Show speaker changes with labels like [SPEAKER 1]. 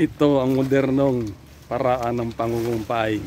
[SPEAKER 1] Ito ang modernong paraan ng pangungumpay.